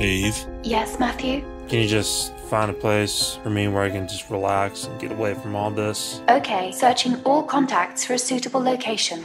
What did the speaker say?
Eve, Yes, Matthew? Can you just find a place for me where I can just relax and get away from all this? Okay, searching all contacts for a suitable location.